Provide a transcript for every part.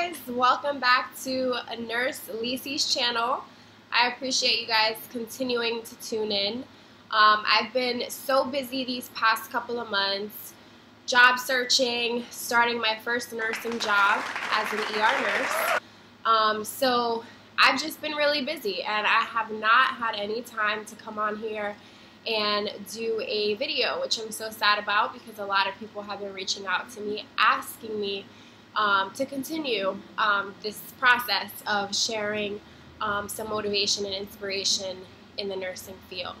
guys, welcome back to Nurse Leci's channel. I appreciate you guys continuing to tune in. Um, I've been so busy these past couple of months, job searching, starting my first nursing job as an ER nurse. Um, so I've just been really busy and I have not had any time to come on here and do a video, which I'm so sad about because a lot of people have been reaching out to me asking me um, to continue um, this process of sharing um, some motivation and inspiration in the nursing field.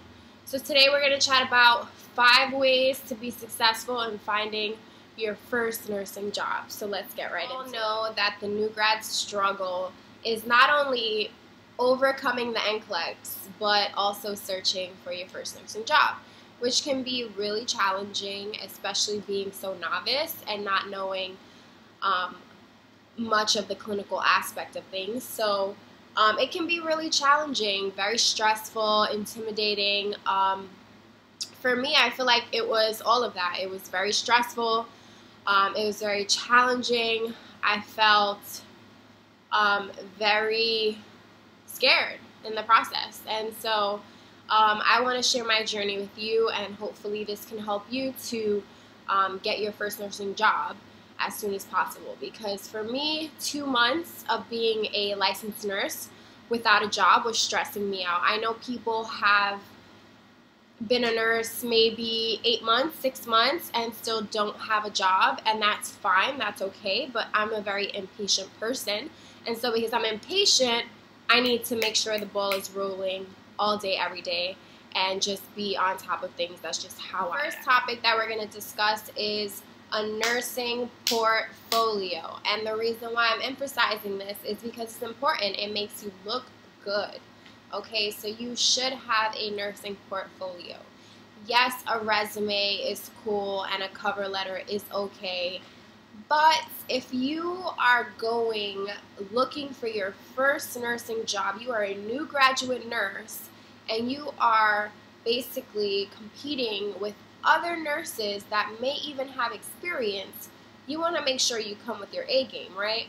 So today we're going to chat about five ways to be successful in finding your first nursing job. So let's get right into it. know that the new grad struggle is not only overcoming the NCLEX, but also searching for your first nursing job, which can be really challenging, especially being so novice and not knowing um, much of the clinical aspect of things. So um, it can be really challenging, very stressful, intimidating. Um, for me, I feel like it was all of that. It was very stressful. Um, it was very challenging. I felt um, very scared in the process. And so um, I want to share my journey with you, and hopefully, this can help you to um, get your first nursing job as soon as possible. Because for me, two months of being a licensed nurse without a job was stressing me out. I know people have been a nurse maybe eight months, six months, and still don't have a job, and that's fine, that's okay. But I'm a very impatient person, and so because I'm impatient, I need to make sure the ball is rolling all day, every day, and just be on top of things. That's just how I. First topic that we're going to discuss is a nursing portfolio. And the reason why I'm emphasizing this is because it's important. It makes you look good. Okay, so you should have a nursing portfolio. Yes, a resume is cool and a cover letter is okay. But if you are going looking for your first nursing job, you are a new graduate nurse and you are basically competing with other nurses that may even have experience, you want to make sure you come with your A game, right?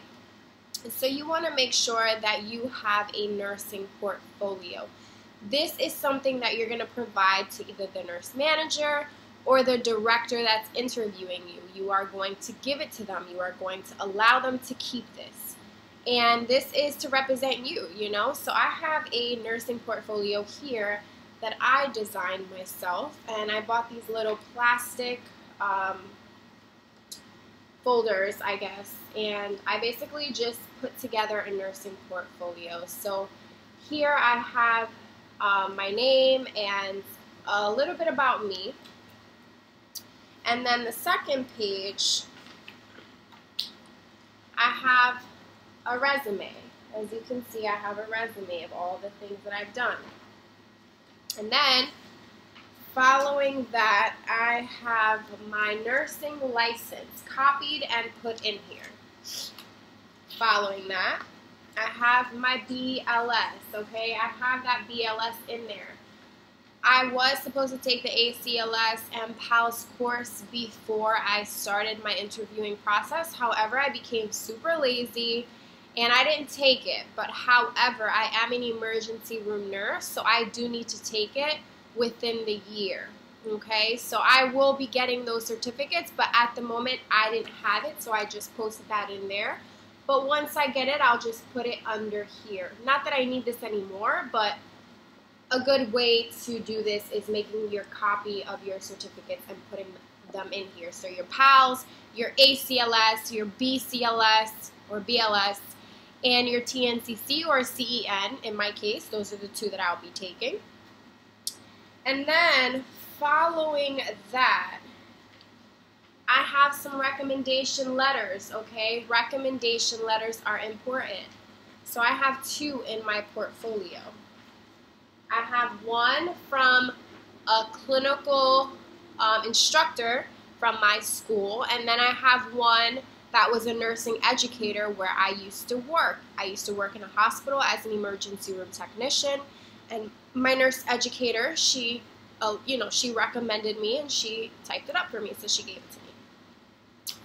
So you want to make sure that you have a nursing portfolio. This is something that you're going to provide to either the nurse manager or the director that's interviewing you. You are going to give it to them. You are going to allow them to keep this. And this is to represent you, you know? So I have a nursing portfolio here that I designed myself. And I bought these little plastic um, folders, I guess. And I basically just put together a nursing portfolio. So here I have um, my name and a little bit about me. And then the second page, I have a resume. As you can see, I have a resume of all the things that I've done. And then following that, I have my nursing license copied and put in here. Following that, I have my BLS, okay? I have that BLS in there. I was supposed to take the ACLS and PALS course before I started my interviewing process. However, I became super lazy and I didn't take it. But however, I am an emergency room nurse, so I do need to take it within the year. Okay, so I will be getting those certificates, but at the moment I didn't have it, so I just posted that in there. But once I get it, I'll just put it under here. Not that I need this anymore, but a good way to do this is making your copy of your certificates and putting them in here. So your PALS, your ACLS, your BCLS or BLS, and your TNCC or CEN, in my case, those are the two that I'll be taking. And then following that, I have some recommendation letters, okay? Recommendation letters are important. So I have two in my portfolio. I have one from a clinical um, instructor from my school, and then I have one that was a nursing educator where I used to work. I used to work in a hospital as an emergency room technician, and my nurse educator, she, uh, you know, she recommended me and she typed it up for me, so she gave it to me.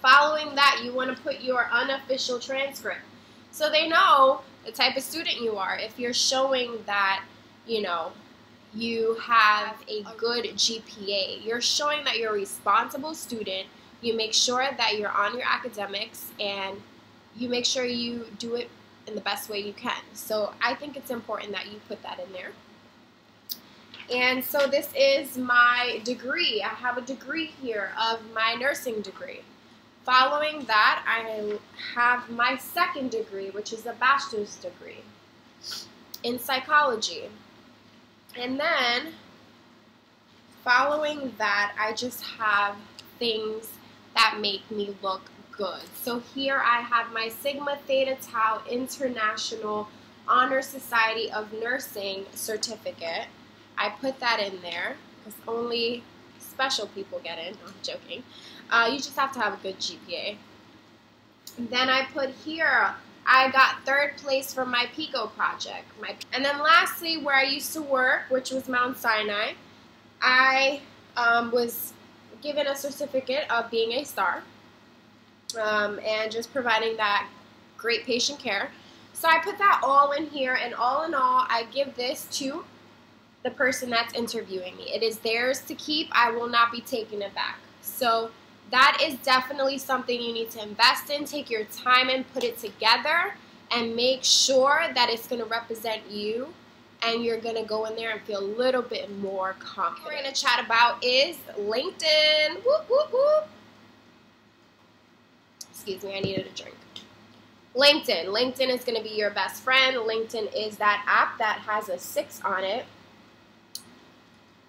Following that, you want to put your unofficial transcript. So they know the type of student you are. If you're showing that, you know, you have a good GPA, you're showing that you're a responsible student, you make sure that you're on your academics and you make sure you do it in the best way you can. So I think it's important that you put that in there. And so this is my degree. I have a degree here of my nursing degree. Following that, I have my second degree, which is a bachelor's degree in psychology. And then, following that, I just have things that make me look good. So here I have my Sigma Theta Tau International Honor Society of Nursing certificate. I put that in there because only special people get in. No, I'm joking. Uh, you just have to have a good GPA. Then I put here, I got third place for my PICO project. My, and then lastly, where I used to work, which was Mount Sinai, I um, was given a certificate of being a star um, and just providing that great patient care. So I put that all in here, and all in all, I give this to the person that's interviewing me. It is theirs to keep. I will not be taking it back. So that is definitely something you need to invest in. Take your time and put it together and make sure that it's going to represent you and you're to go in there and feel a little bit more confident. What we're to chat about is LinkedIn. Whoop, whoop, whoop. Excuse me, I needed a drink. LinkedIn. LinkedIn is to be your best friend. LinkedIn is that app that has a six on it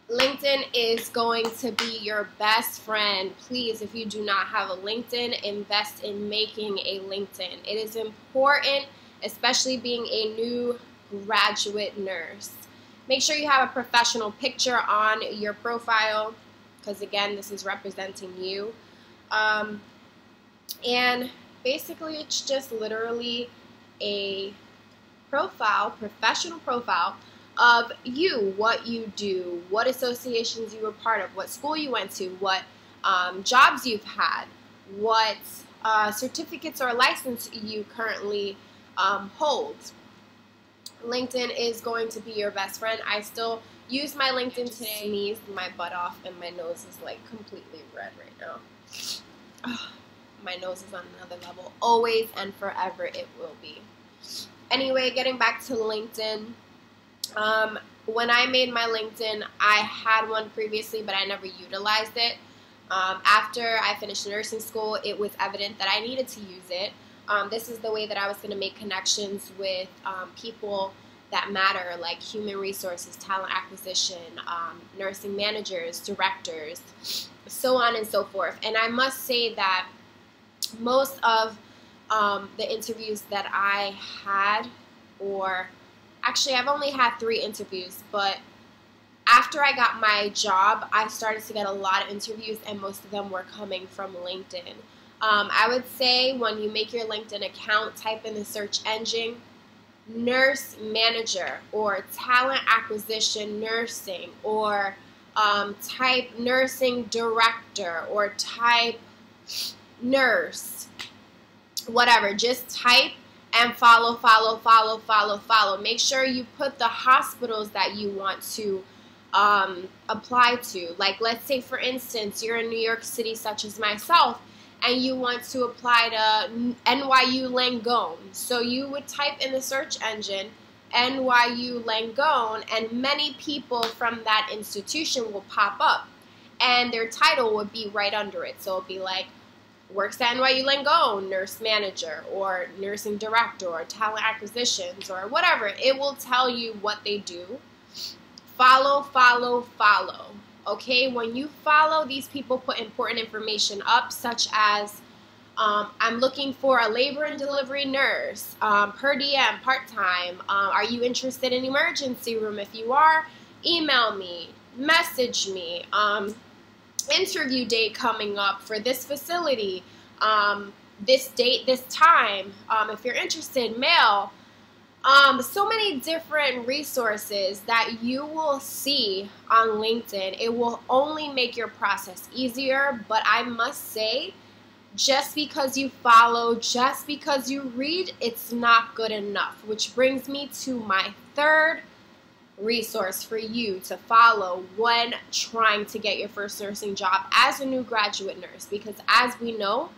LinkedIn is going to be your best friend. Please, if you do not have a LinkedIn, invest in making a LinkedIn. It is important, especially being a new graduate nurse. Make sure you have a professional picture on your profile because, again, this is representing you. Um, and basically, it's just literally a profile, professional profile of you, what you do, what associations you were part of, what school you went to, what um, jobs you've had, what uh, certificates or license you currently um, hold. LinkedIn is going to be your best friend. I still use my LinkedIn today. Sneezed my butt off and my nose is like completely red right now. Oh, my nose is on another level. Always and forever it will be. Anyway, getting back to LinkedIn. Um, when I made my LinkedIn, I had one previously, but I never utilized it. Um, after I finished nursing school, it was evident that I needed to use it. Um, this is the way that I was going to make connections with um, people that matter, like human resources, talent acquisition, um, nursing managers, directors, so on and so forth. And I must say that most of um, the interviews that I had or actually, I've only had three interviews, but after I got my job, I started to get a lot of interviews, and most of them were coming from LinkedIn. Um, I would say when you make your LinkedIn account, type in the search engine nurse manager or talent acquisition nursing or um, type nursing director or type nurse, whatever. Just type and follow, follow, follow, follow, follow. Make sure you put the hospitals that you want to um, apply to. Like, let's say, for instance, you're in New York City, such as myself, and you want to apply to NYU Langone. So you would type in the search engine NYU Langone, and many people from that institution will pop up, and their title would be right under it. So it'll be like works at NYU Langone, nurse manager, or nursing director, or talent acquisitions, or whatever. It will tell you what they do. Follow, follow, follow. Okay, when you follow, these people put important information up, such as um, I'm looking for a labor and delivery nurse, um, per diem, part time. Um, are you interested in emergency room? If you are, email me, message me. Um, interview date coming up for this facility, um, this date, this time. Um, if you're interested, mail. Um, so many different resources that you will see on LinkedIn. It will only make your process easier, but I must say just because you follow, just because you read, it's not good enough. Which brings me to my third resource for you to follow when trying to get your first nursing job as a new graduate nurse. Because as we know,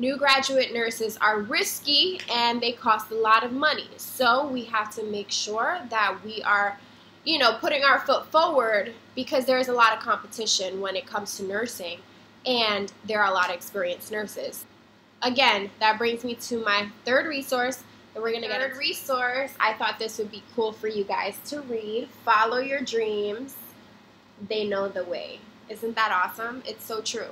new graduate nurses are risky and they cost a lot of money. So we have to make sure that we are, you know, putting our foot forward because there's a lot of competition when it comes to nursing and there are a lot of experienced nurses. Again, that brings me to my third resource that we're going to get. Third resource, I thought this would be cool for you guys to read. Follow your dreams. They know the way. Isn't that awesome? It's so true.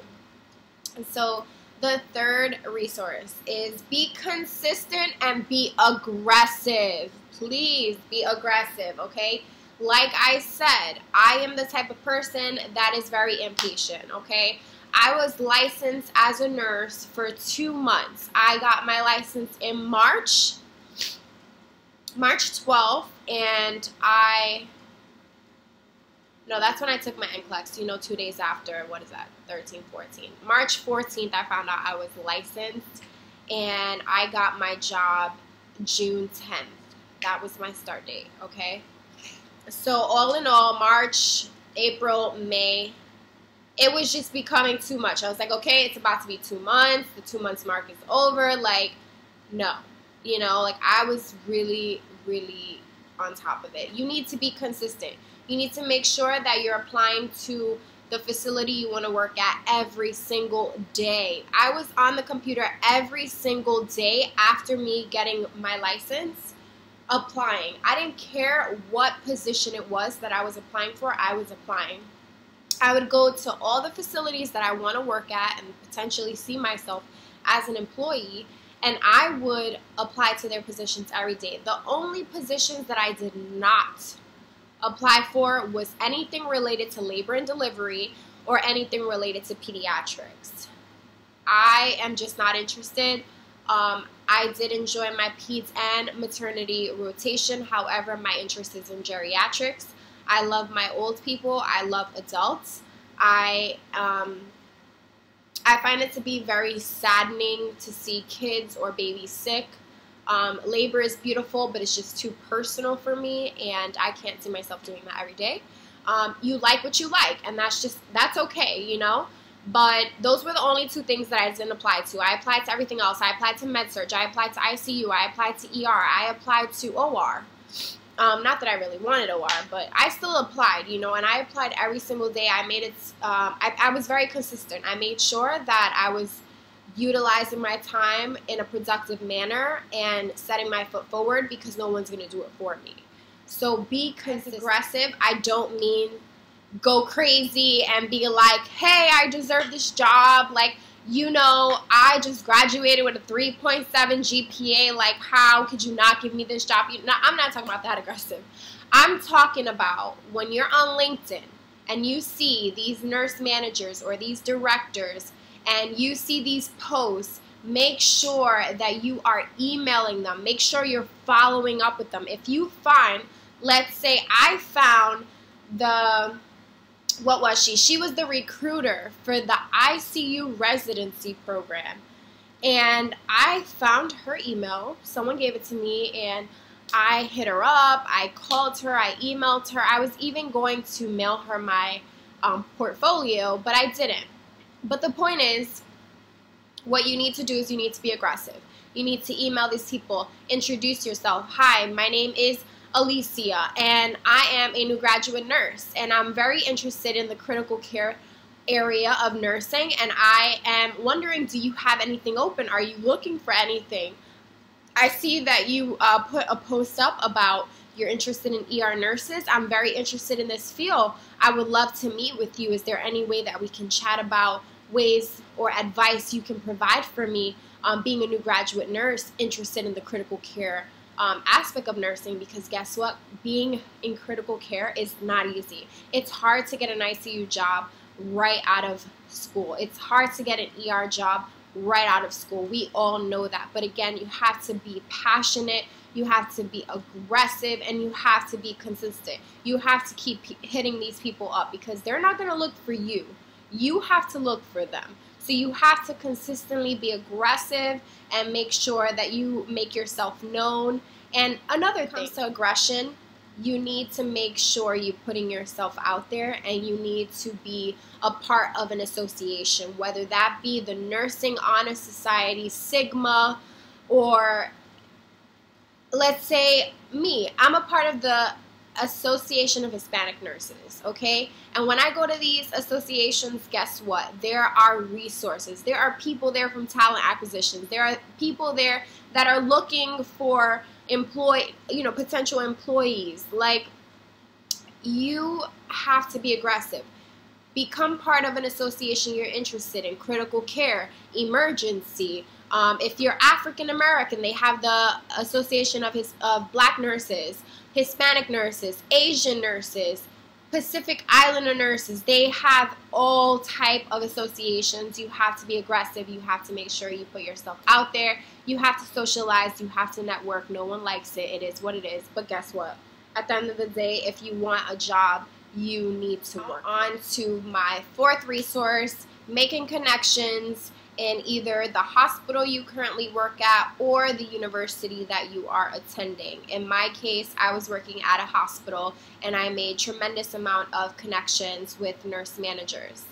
And so the third resource is be consistent and be aggressive. Please be aggressive, okay? Like I said, I am the type of person that is very impatient, okay? I was licensed as a nurse for two months. I got my license in March, March 12th, and I, no, that's when I took my NCLEX, you know, two days after, what is that, 13, 14. March 14th, I found out I was licensed, and I got my job June 10th. That was my start date, okay? So all in all, March, April, May, it was just becoming too much. I was like, okay, it's about to be two months. The two months mark is over. Like, no. You know, like I was really, really on top of it. You need to be consistent. You need to make sure that you're applying to the facility you want to work at every single day. I was on the computer every single day after me getting my license applying. I didn't care what position it was that I was applying for, I was applying. I would go to all the facilities that I want to work at and potentially see myself as an employee, and I would apply to their positions every day. The only positions that I did not apply for was anything related to labor and delivery or anything related to pediatrics. I am just not interested. Um, I did enjoy my peds and maternity rotation. However, my interest is in geriatrics. I love my old people. I love adults. I um, I find it to be very saddening to see kids or babies sick. Um, labor is beautiful, but it's just too personal for me, and I can't see myself doing that every day. Um, you like what you like, and that's just that's okay, you know. But those were the only two things that I didn't apply to. I applied to everything else. I applied to MedSurg. I applied to ICU. I applied to ER. I applied to OR. Um, not that I really wanted OR, but I still applied, you know, and I applied every single day. I made it, um, I, I was very consistent. I made sure that I was utilizing my time in a productive manner and setting my foot forward because no one's going to do it for me. So be aggressive. I don't mean go crazy and be like, hey, I deserve this job. Like, you know, I just graduated with a 3.7 GPA. Like, how could you not give me this job? You, I'm not talking about that aggressive. I'm talking about when you're on LinkedIn and you see these nurse managers or these directors and you see these posts, make sure that you are emailing them. Make sure you're following up with them. If you find, let's say I found the what was she? She was the recruiter for the ICU residency program. And I found her email. Someone gave it to me and I hit her up. I called her. I emailed her. I was even going to mail her my um, portfolio, but I didn't. But the point is, what you need to do is you need to be aggressive. You need to email these people, introduce yourself. Hi, my name is Alecia, and I am a new graduate nurse, and I'm very interested in the critical care area of nursing, and I am wondering, do you have anything open? Are you looking for anything? I see that you uh, put a post up about you're interested in ER nurses. I'm very interested in this field. I would love to meet with you. Is there any way that we can chat about ways or advice you can provide for me um, being a new graduate nurse interested in the critical care um, aspect of nursing because guess what? Being in critical care is not easy. It's hard to get an ICU job right out of school. It's hard to get an ER job right out of school. We all know that. But again, you have to be passionate, you have to be aggressive, and you have to be consistent. You have to keep hitting these people up because they're not going to look for you. You have to look for them. So you have to consistently be aggressive and make sure that you make yourself known. And another thing to aggression, you need to make sure you're putting yourself out there and you need to be a part of an association, whether that be the Nursing Honor Society, Sigma, or let's say me, I'm a part of the Association of Hispanic Nurses, okay? And when I go to these associations, guess what? There are resources. There are people there from talent acquisitions. There are people there that are looking for employ, you know, potential employees. Like you have to be aggressive. Become part of an association you're interested in, critical care, emergency, um, if you're African American, they have the Association of his of Black Nurses, Hispanic nurses, Asian nurses, Pacific Islander nurses. They have all type of associations. You have to be aggressive. You have to make sure you put yourself out there. You have to socialize. You have to network. No one likes it. It is what it is. But guess what? At the end of the day, if you want a job, you need to work. On to my fourth resource, making connections in either the hospital you currently work at or the university that you are attending. In my case, I was working at a hospital and I made tremendous amount of connections with nurse managers.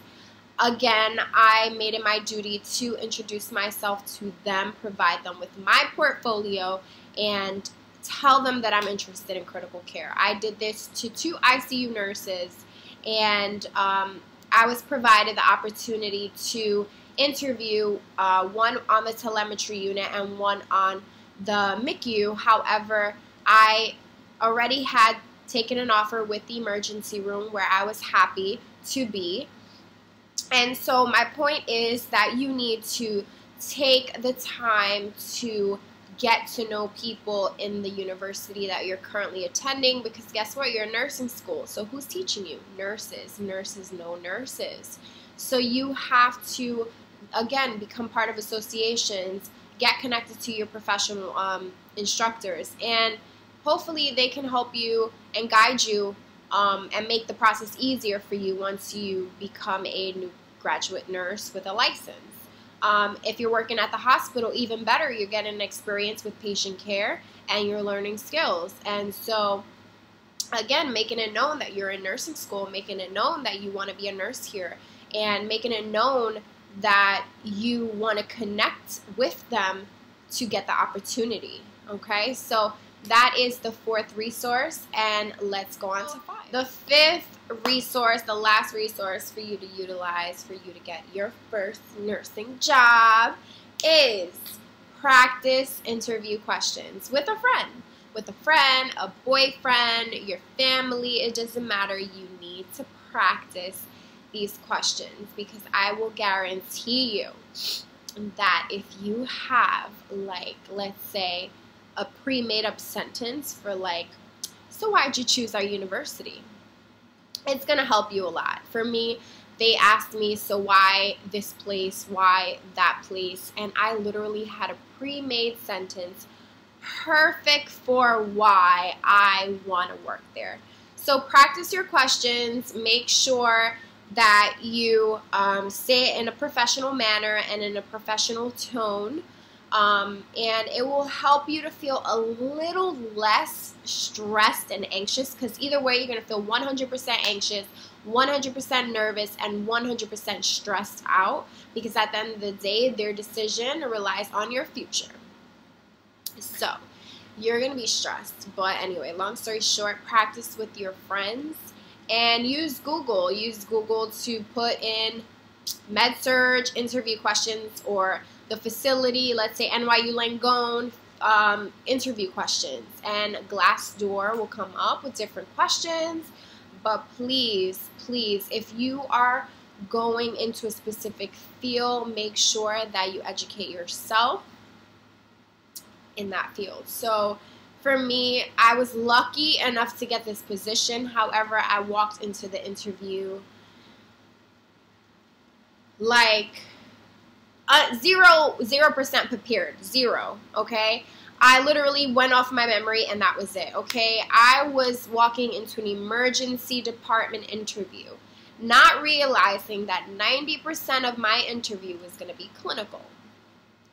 Again, I made it my duty to introduce myself to them, provide them with my portfolio, and tell them that I'm interested in critical care. I did this to two ICU nurses, and um, I was provided the opportunity to interview, uh, one on the telemetry unit and one on the MICU. However, I already had taken an offer with the emergency room where I was happy to be. And so my point is that you need to take the time to get to know people in the university that you're currently attending because guess what? You're in nursing school. So who's teaching you? Nurses. Nurses know nurses. So you have to again, become part of associations, get connected to your professional um, instructors, and hopefully they can help you and guide you um, and make the process easier for you once you become a new graduate nurse with a license. Um, if you're working at the hospital, even better, you're getting experience with patient care and you're learning skills. And so, again, making it known that you're in nursing school, making it known that you want to be a nurse here, and making it known that you want to connect with them to get the opportunity. Okay, so that is the fourth resource, and let's go on to five. The fifth resource, the last resource for you to utilize for you to get your first nursing job is practice interview questions with a friend. With a friend, a boyfriend, your family, it doesn't matter. You need to practice these questions because I will guarantee you that if you have, like, let's say, a pre made up sentence for, like, so why'd you choose our university? It's going to help you a lot. For me, they asked me, so why this place, why that place? And I literally had a pre made sentence perfect for why I want to work there. So practice your questions, make sure that you um, say it in a professional manner and in a professional tone. Um, and it will help you to feel a little less stressed and anxious because either way, you're going to feel 100% anxious, 100% nervous, and 100% stressed out because at the end of the day, their decision relies on your future. So, you're going to be stressed. But anyway, long story short, practice with your friends and use Google. Use Google to put in med surg interview questions or the facility, let's say NYU Langone um, interview questions, and Glassdoor will come up with different questions. But please, please, if you are going into a specific field, make sure that you educate yourself in that field. So for me, I was lucky enough to get this position. However, I walked into the interview like uh, zero zero percent prepared zero okay i literally went off my memory and that was it okay i was walking into an emergency department interview not realizing that 90% of my interview was going to be clinical.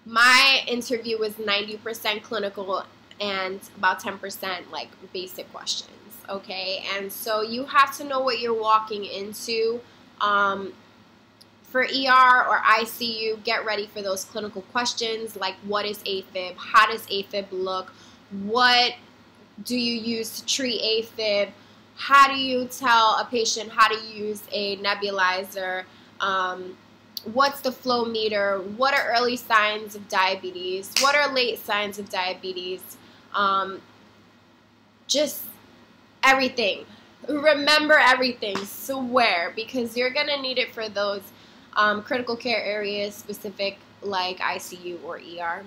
My interview was 90% clinical and about 10% like basic questions, okay? And so you have to know what you're walking into. Um, for ER or ICU, get ready for those clinical questions like what is AFib? How does AFib look? What do you use to treat AFib? How do you tell a patient how to use a nebulizer? Um, what's the flow meter? What are early signs of diabetes? What are late signs of diabetes? Um, just everything. Remember everything, swear, because you're going to need it for those um, critical care areas specific like ICU or ER.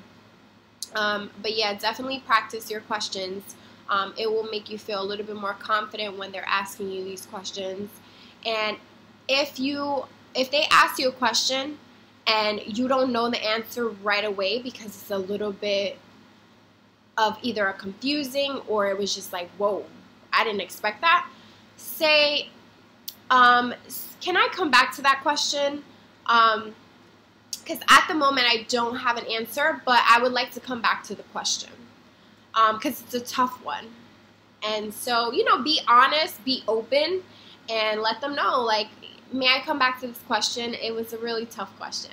Um, but yeah, definitely practice your questions. Um, it will make you feel a little bit more confident when they're asking you these questions. And if you if they ask you a question and you don't know the answer right away because it's a little bit of either a confusing or it was just like, whoa, I didn't expect that. Say, um, can I come back to that question? Um, because at the moment I don't have an answer, but I would like to come back to the question because um, it's a tough one. And so, you know, be honest, be open, and let them know, like, may I come back to this question? It was a really tough question.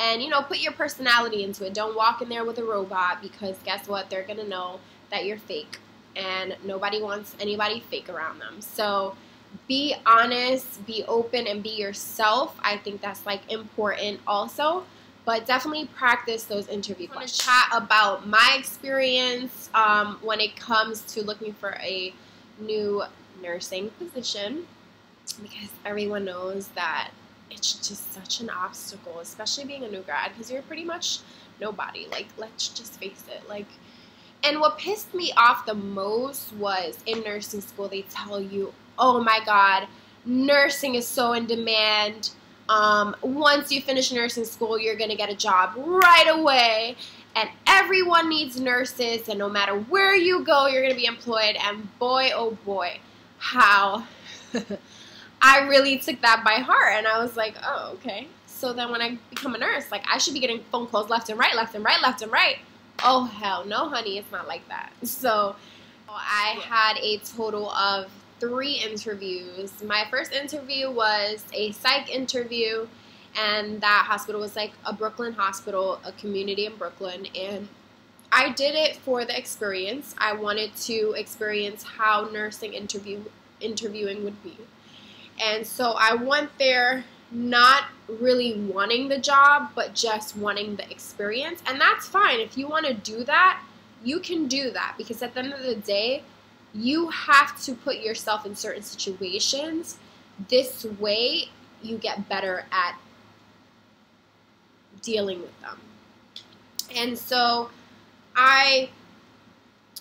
And, you know, put your personality into it. Don't walk in there with a robot because guess what? They're going to know that you're fake. And nobody wants anybody fake around them. So be honest, be open, and be yourself. I think that's like important also. But definitely practice those interview questions. chat about my experience um, when it comes to looking for a new nursing position because everyone knows that it's just such an obstacle, especially being a new grad, because you're pretty much nobody. Like, let's just face it. Like, and what pissed me off the most was in nursing school, they tell you, oh my God, nursing is so in demand. Um, once you finish nursing school, you're going to get a job right away. And everyone needs nurses, and no matter where you go, you're going to be employed. And boy, oh boy, how I really took that by heart and I was like, oh, okay. So then when I become a nurse, like I should be getting phone calls left and right, left and right, left and right. Oh, hell no, honey, it's not like that. So I had a total of three interviews. My first interview was a psych interview, and that hospital was like a Brooklyn hospital, a community in Brooklyn. And I did it for the experience. I wanted to experience how nursing interview interviewing would be. And so I went there not really wanting the job, but just wanting the experience. And that's fine. If you want to do that, you can do that because at the end of the day, you have to put yourself in certain situations. This way, you get better at dealing with them. And so I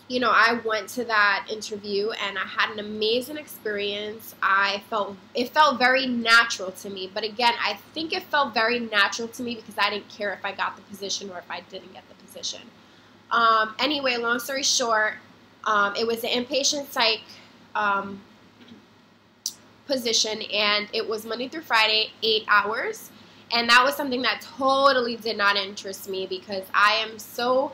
you know, I went to that interview and I had an amazing experience. I felt it felt very natural to me, but again, I think it felt very natural to me because I didn't care if I got the position or if I didn't get the position. Um, anyway, long story short, um, it was an inpatient psych um, position, and it was Monday through Friday, eight hours, and that was something that totally did not interest me because I am so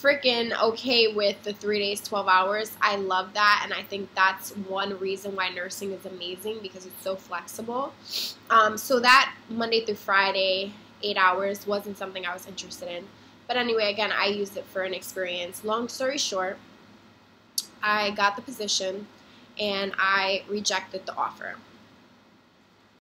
freaking okay with the three days, 12 hours. I love that. And I think that's one reason why nursing is amazing because it's so flexible. Um, so that Monday through Friday, eight hours, wasn't something I was interested in. But anyway, again, I used it for an experience. Long story short, I got the position and I rejected the offer.